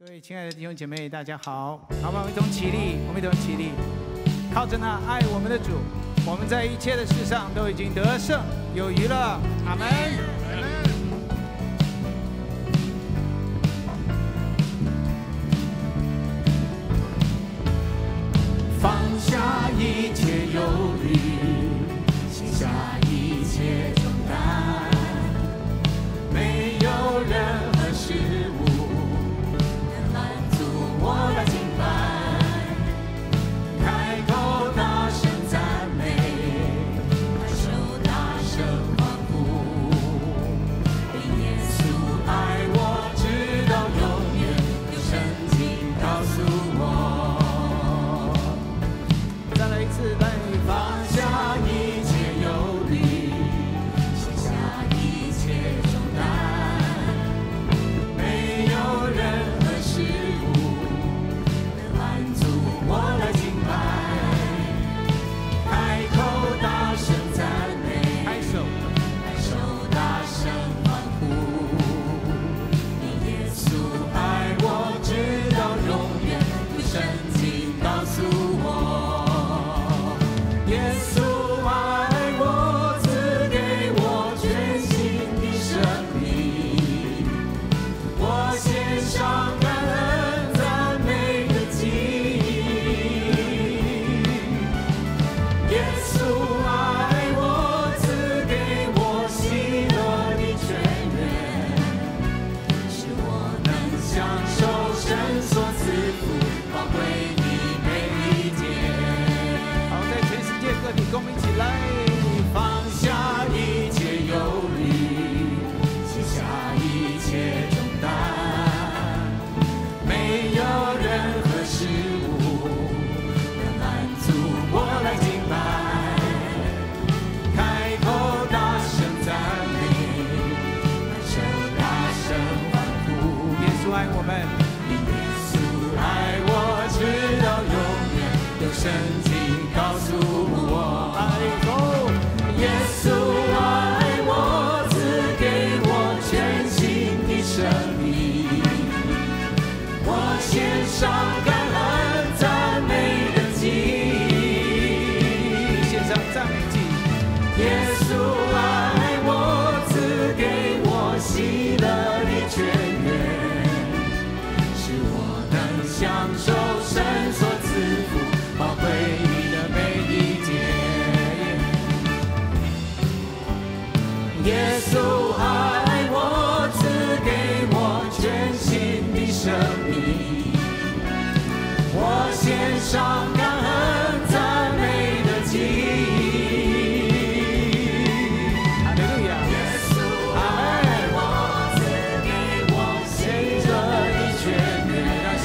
各位亲爱的弟兄姐妹，大家好！好吧，我们一同起立，我们一同起立，靠着那爱我们的主，我们在一切的事上都已经得胜有余了。阿门。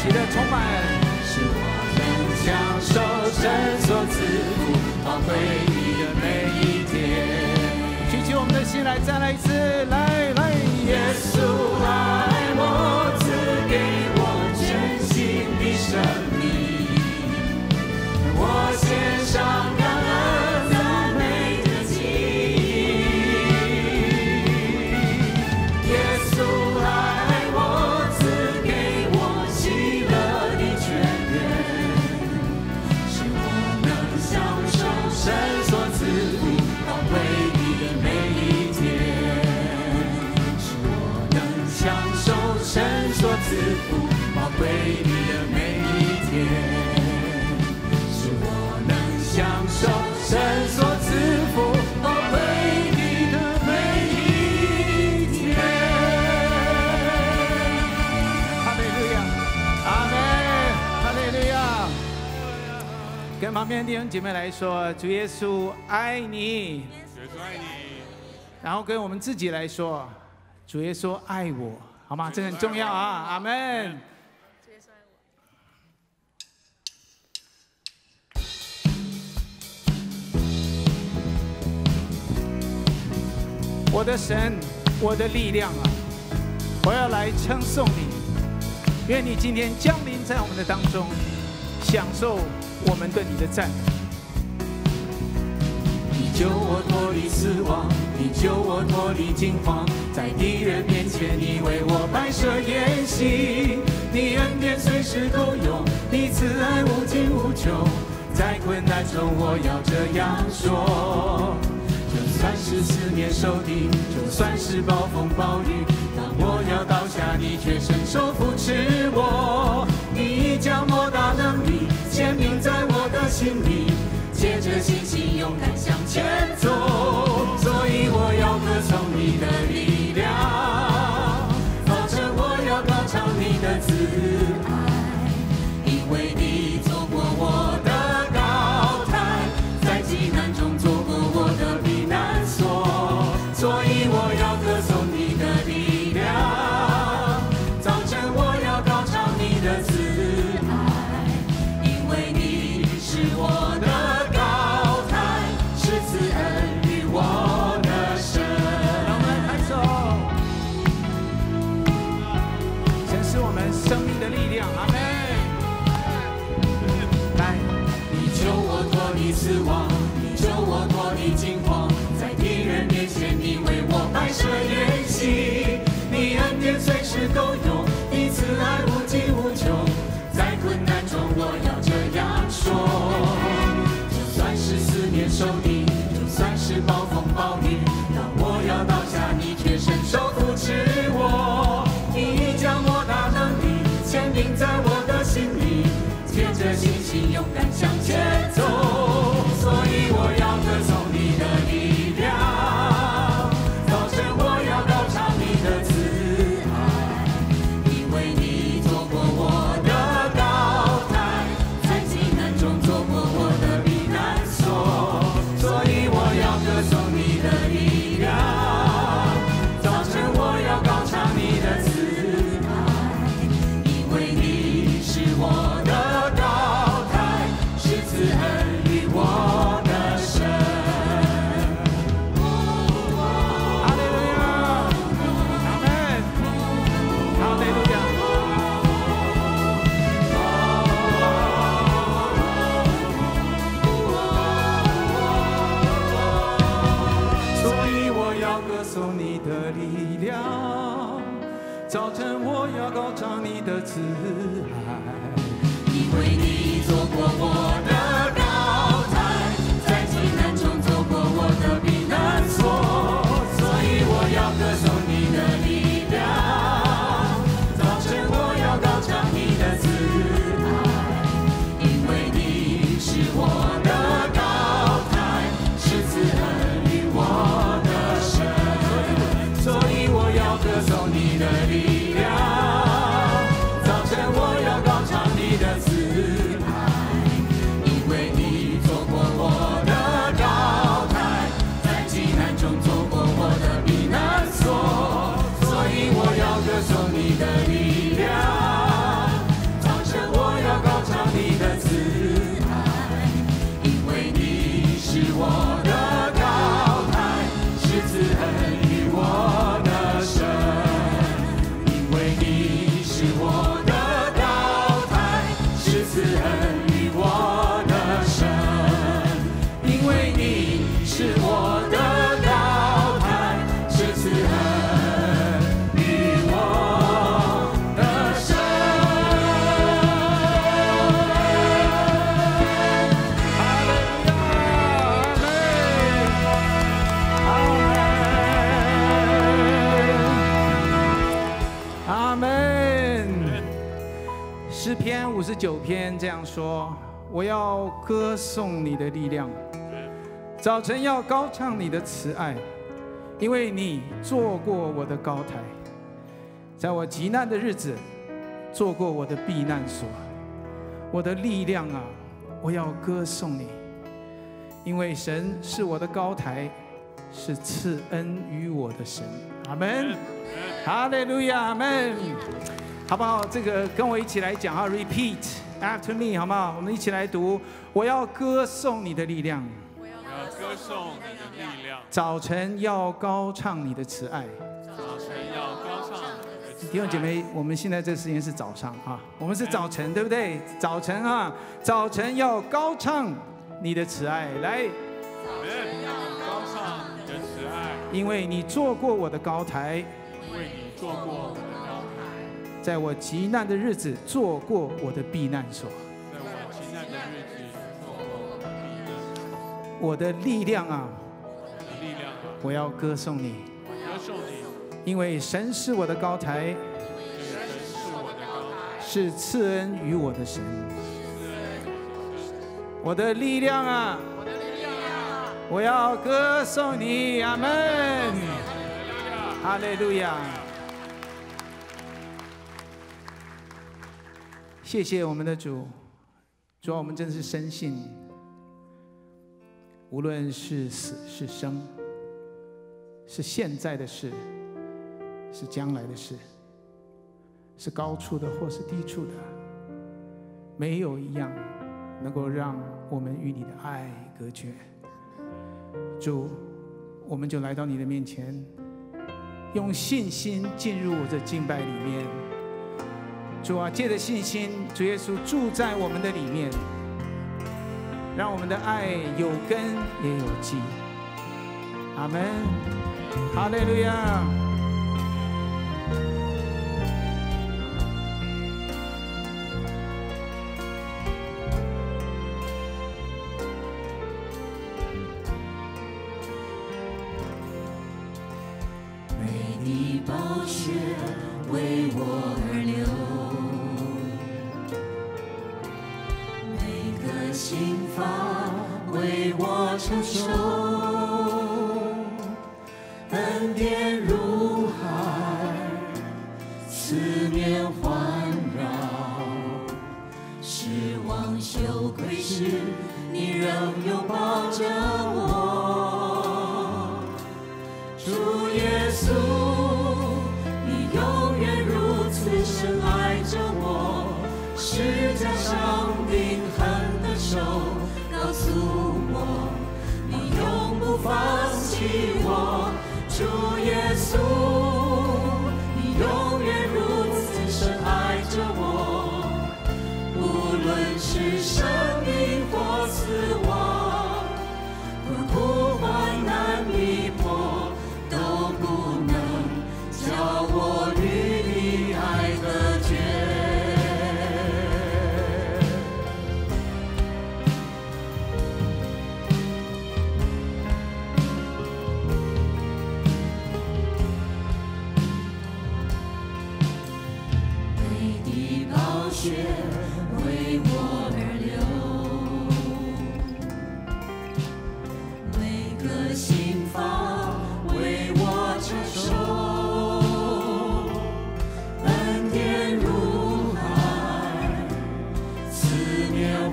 源，让喜乐充满。使我能享受神所赐福宝贵的每一天。举起我们的心来，再来一次，来来。耶稣爱我，赐给我全新的生命。我献上享受神所赐福宝贵的每一天。哈利路亚，阿门，哈利路亚。跟旁边的弟兄姐妹来说，主耶稣爱你。主耶稣爱你，然后跟我们自己来说，主耶稣爱我，好吗？这个很重要啊，阿门。我的神，我的力量啊，我要来称颂你。愿你今天降临在我们的当中，享受我们对你的赞美。你救我脱离死亡，你救我脱离惊慌，在敌人面前，你为我摆设筵席，你恩典随时都有，你慈爱无尽无穷，在困难中我要这样说。就算是思念受敌，就算是暴风暴雨，当我要倒下，你却伸手扶持我。你将莫大能力签名在我的心里，借着信心勇敢向前走。所以我要歌颂你的力量，早晨我要高唱你的慈爱，死亡，你救我脱离惊慌，在敌人面前你为我摆设筵席，你恩典随时都有，你慈爱无尽无穷，在困难中我要这样说，就算是思念受敌，就算是暴风暴雨，受你的力量，早晨我要高唱你的慈爱，阿门。诗篇五十九篇这样说：我要歌颂你的力量，早晨要高唱你的慈爱，因为你做过我的高台，在我极难的日子，做过我的避难所。我的力量啊，我要歌颂你，因为神是我的高台，是赐恩于我的神。阿门。哈利路亚，阿门。好不好？这个跟我一起来讲啊，repeat after me，好不好？我们一起来读。我要歌颂你的力量，我要歌颂你的力量，早晨要高唱你的慈爱。早晨要高唱你的慈爱弟兄姐妹，我们现在这时间是早上啊，我们是早晨，对不对？早晨啊，早晨要高唱你的慈爱，来，因为你做过我的高台，因为你做过我的高台，在我极难的日子做过我的避难所，在我极难的日子做过我的避难所。我的力量啊，我的力量啊，我要歌颂你，歌颂你，因为神是我的高台，神是我的高台，是赐恩于我的神。我的力量啊，我要歌颂你，阿门，哈利路亚。谢谢我们的主，主啊，我们真是深信，无论是死是生，是现在的事，是将来的事，是高处的或是低处的，没有一样能够让我们与你的爱隔绝。主，我们就来到你的面前，用信心进入我的敬拜里面。主啊，借着信心，主耶稣住在我们的里面，让我们的爱有根也有基。阿门，哈利路亚。为我。是生命或死亡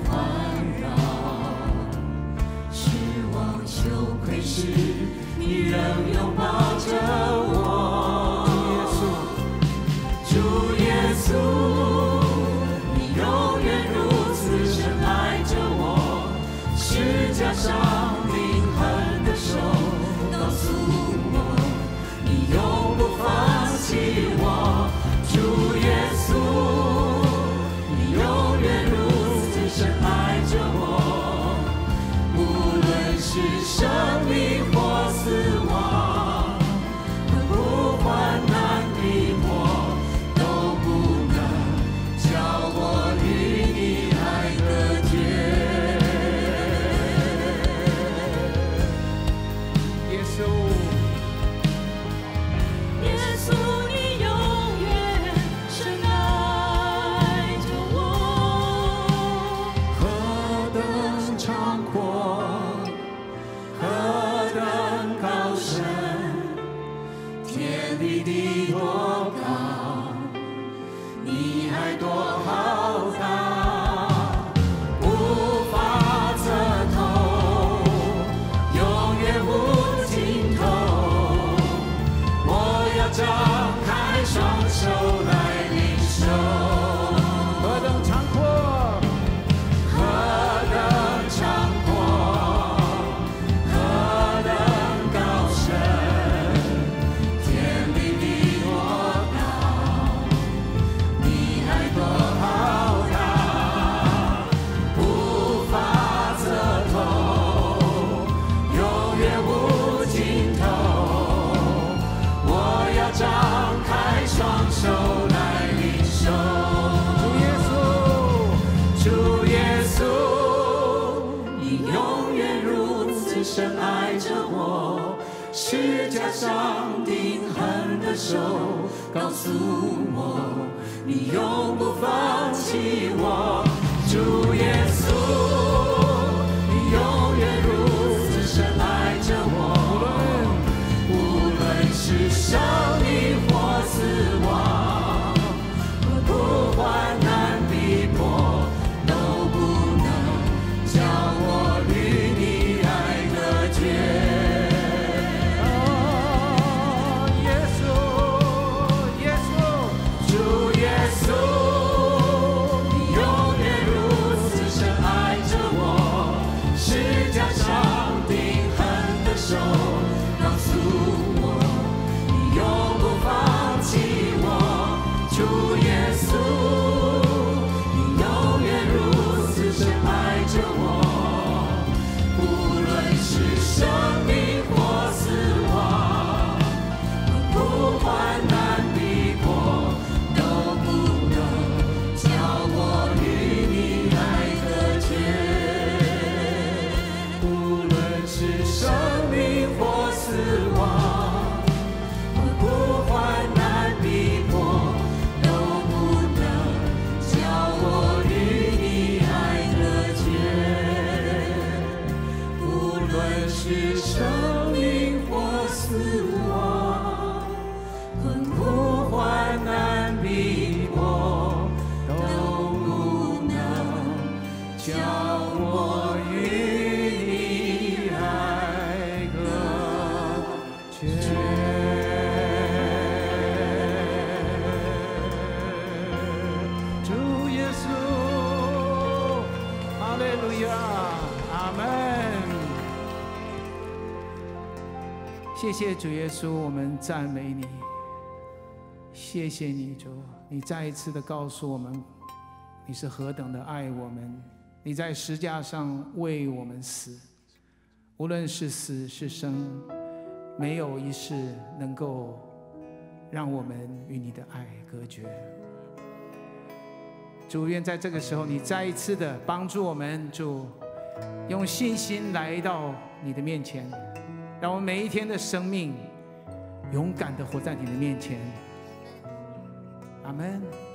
四谢谢主耶稣，我们赞美你，谢谢你主，你再一次的告诉我们，你是何等的爱我们，你在石架上为我们死，无论是死是生，没有一世能够让我们与你的爱隔绝。主愿在这个时候，你再一次的帮助我们，主用信心来到你的面前。让我们每一天的生命勇敢的活在你的面前。阿门。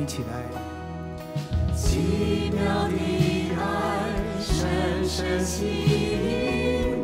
一起来。奇妙的爱深深吸引。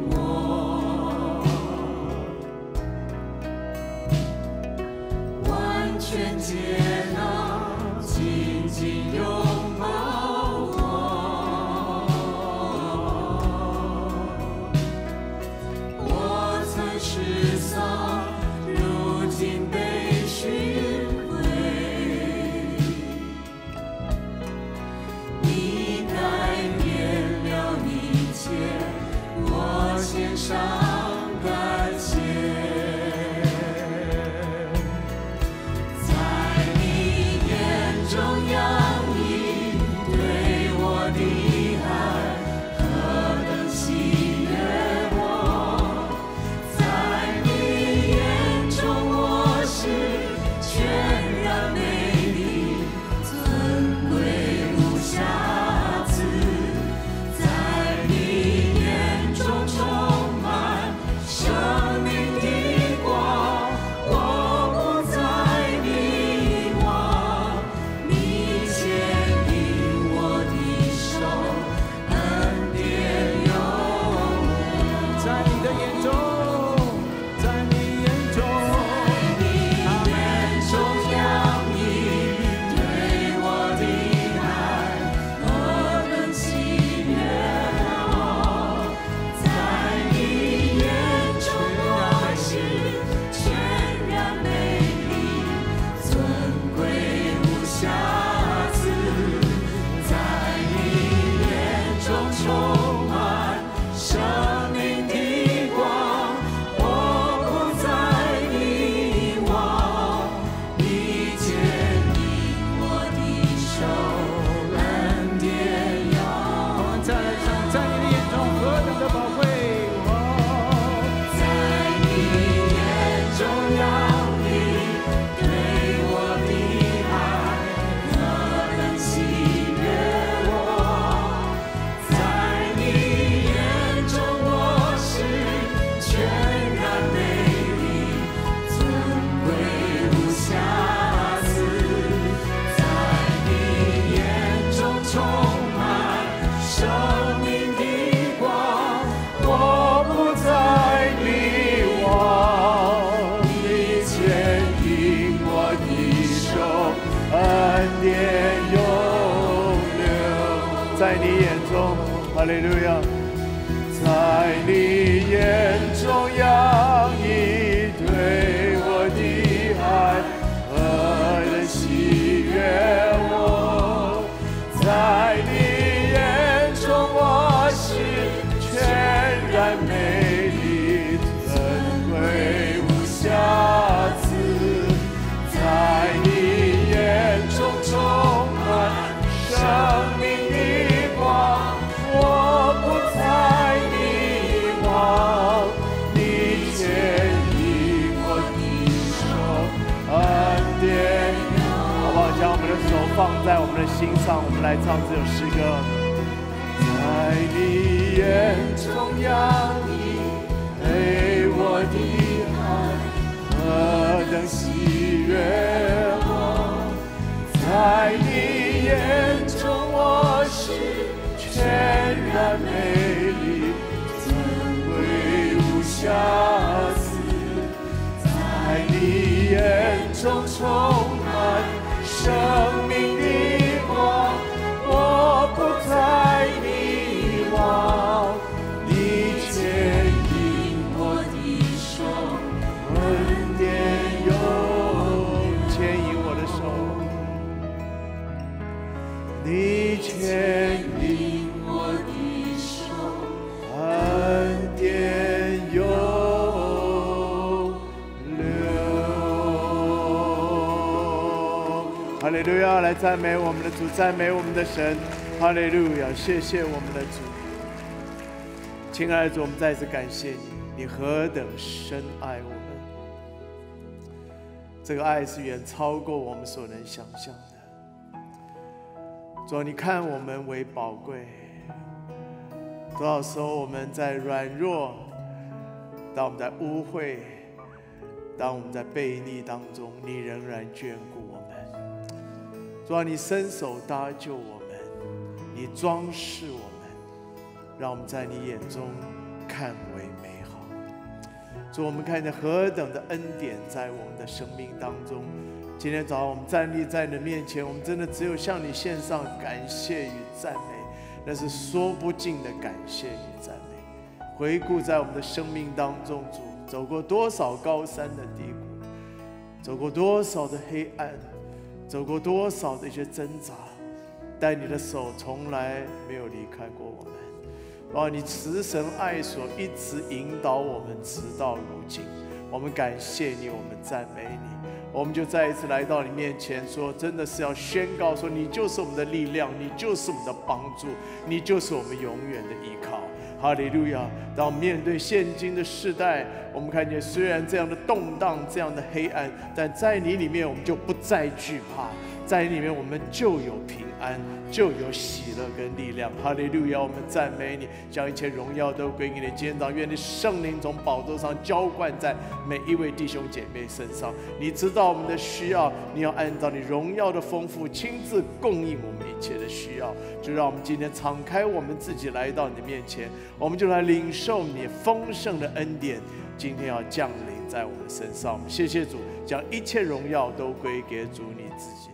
心上，我们来唱这首诗歌。在你眼中洋溢陪我的爱，何等喜悦我！在你眼中我是全然美丽，尊贵无瑕疵。在你眼中充满生赞美我们的主，赞美我们的神。哈利路亚！谢谢我们的主，亲爱的主，我们再次感谢你，你何等深爱我们。这个爱是远超过我们所能想象的。主，你看我们为宝贵，多少时候我们在软弱，当我们在污秽，当我们在悖逆当中，你仍然眷顾。主啊，你伸手搭救我们，你装饰我们，让我们在你眼中看为美好。主，我们看见何等的恩典在我们的生命当中。今天早上我们站立在你的面前，我们真的只有向你献上感谢与赞美，那是说不尽的感谢与赞美。回顾在我们的生命当中，主走过多少高山的低谷，走过多少的黑暗，走过多少的一些挣扎，但你的手从来没有离开过我们。哦，你慈神爱所一直引导我们，直到如今。我们感谢你，我们赞美你。我们就再一次来到你面前，说，真的是要宣告说，你就是我们的力量，你就是我们的帮助，你就是我们永远的依靠。哈利路亚！当面对现今的世代，我们看见虽然这样的动荡、这样的黑暗，但在你里面我们就不再惧怕，在里面我们就有平安，就有喜乐跟力量。哈利路亚！我们赞美你，将一切荣耀都归给你。今天早上，愿你圣灵从宝座上浇灌在每一位弟兄姐妹身上。你知道我们的需要，你要按照你荣耀的丰富，亲自供应我们一切的需要。就让我们今天敞开我们自己，来到你的面前，我们就来领受你丰盛的恩典。今天要降临在我们身上，谢谢主，将一切荣耀都归给主你自己。